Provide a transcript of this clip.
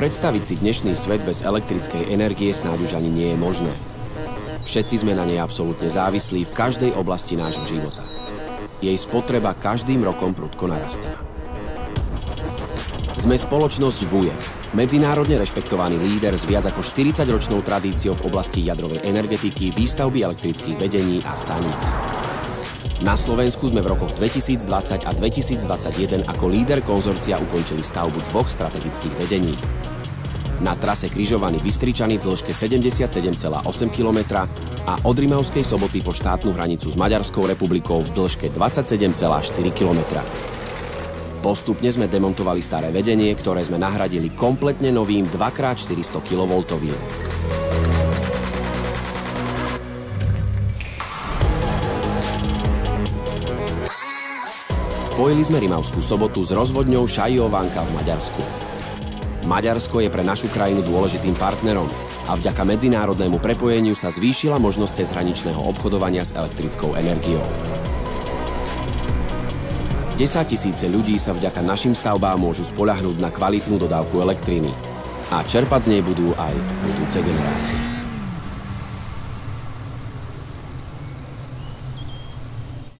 predstaviť si dnešný svet bez elektrickej energie snáď už ani nie je možné. Všetci sme na nej absolútne závislí v každej oblasti nášho života. Jej spotreba každým rokom prudko narastá. Sme spoločnosť VUE, medzinárodne rešpektovaný líder s viac ako 40-ročnou tradíciou v oblasti jadrovej energetiky, výstavby elektrických vedení a staníc. Na Slovensku sme v rokoch 2020 a 2021 ako líder konzorcia ukončili stavbu dvoch strategických vedení. Na trase križovaný Bystričany v dĺžke 77,8 km a od Rimavskej soboty po štátnu hranicu s Maďarskou republikou v dĺžke 27,4 km. Postupne sme demontovali staré vedenie, ktoré sme nahradili kompletne novým 2x400 kV. Spojili sme Rimavskú sobotu s rozvodňou Šajovánka v Maďarsku. Maďarsko je pre našu krajinu dôležitým partnerom a vďaka medzinárodnému prepojeniu sa zvýšila možnosť cezhraničného obchodovania s elektrickou energiou. 10 tisíce ľudí sa vďaka našim stavbám môžu spolahnúť na kvalitnú dodávku elektriny a čerpať z nej budú aj budúce generácie.